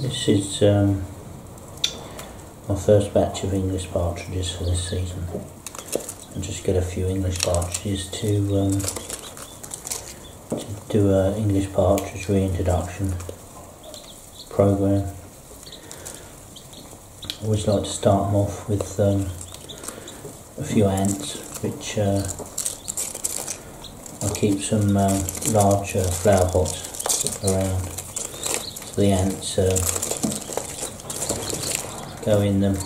This is um, my first batch of English partridges for this season. I just get a few English partridges to, um, to do an English partridge reintroduction program. I always like to start them off with um, a few ants, which uh, I keep some uh, large uh, flower pots around the ants uh, go in them.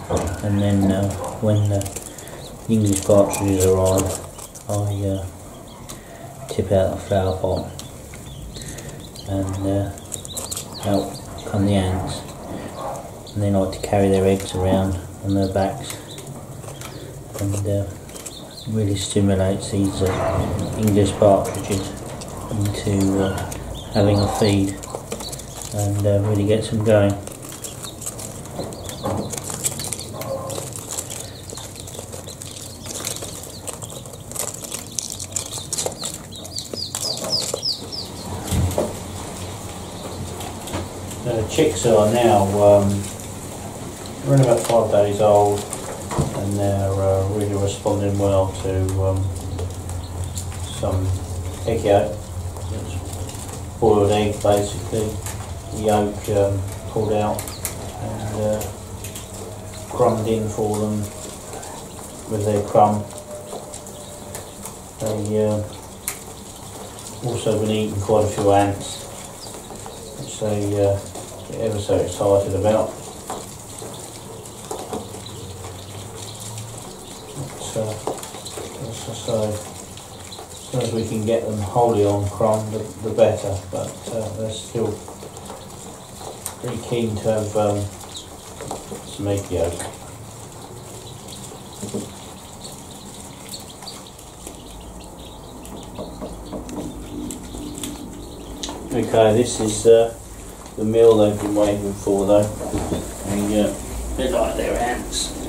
And then uh, when the English partridges arrive I uh, tip out the flower pot and uh, out come the ants. And they like to carry their eggs around on their backs. And uh, really stimulates these uh, English partridges into having a feed and uh, really gets them going. The chicks are now um, around about five days old and they're uh, really responding well to um, some egg yolk. Boiled egg basically, the yolk um, pulled out and uh, crumbed in for them with their crumb. They uh, also been eating quite a few ants, which they uh, get ever so excited about. But, uh, as I say, as soon as we can get them wholly on crumb, the, the better. But uh, they're still very keen to have um, some egg yolk. Okay, this is uh, the meal they've been waiting for though. They, uh, they like their ants.